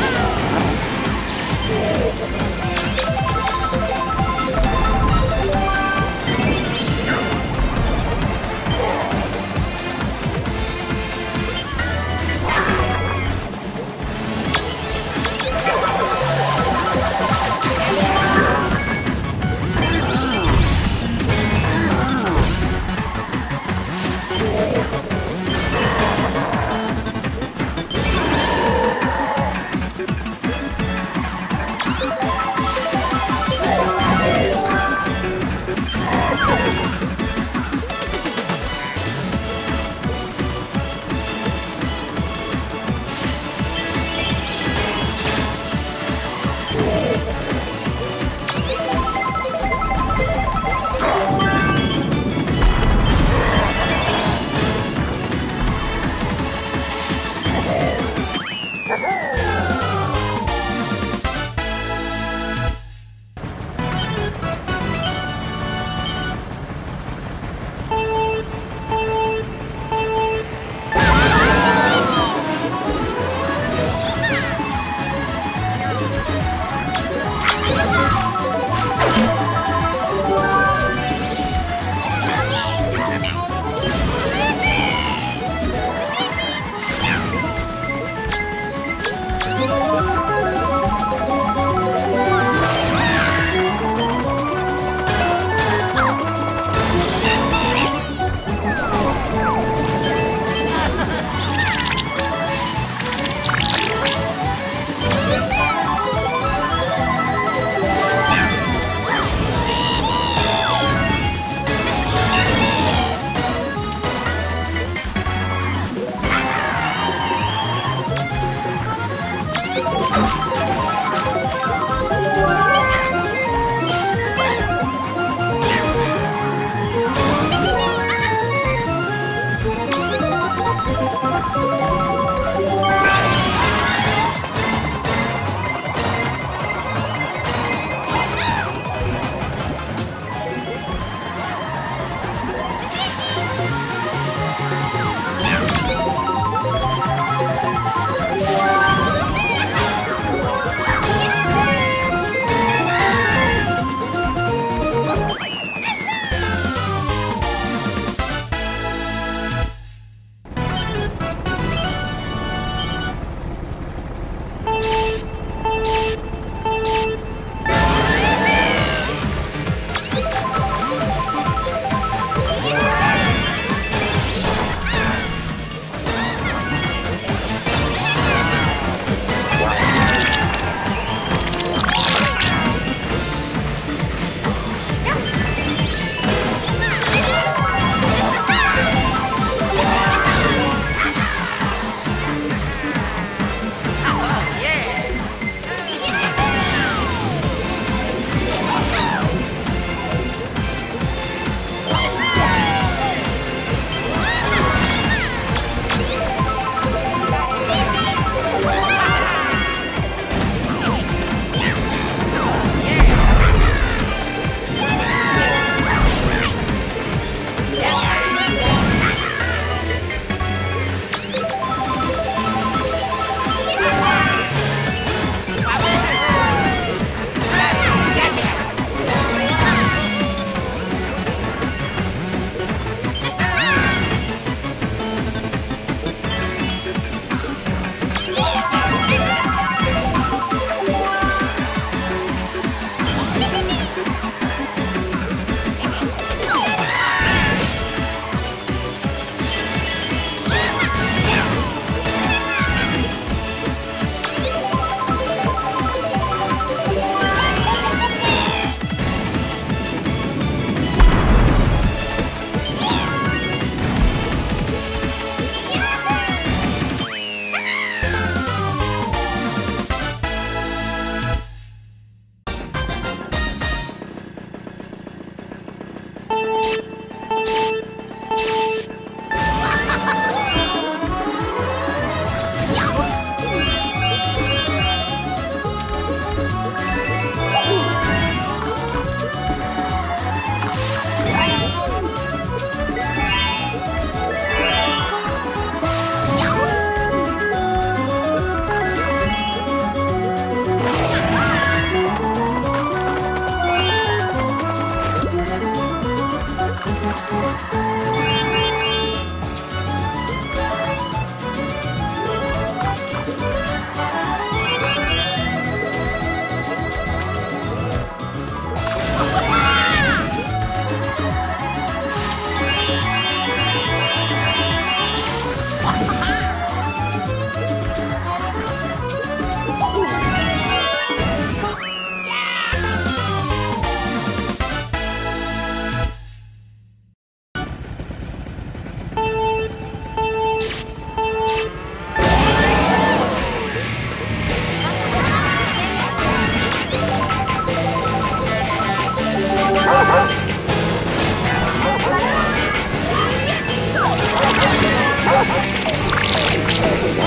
Let's go.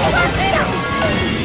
没关系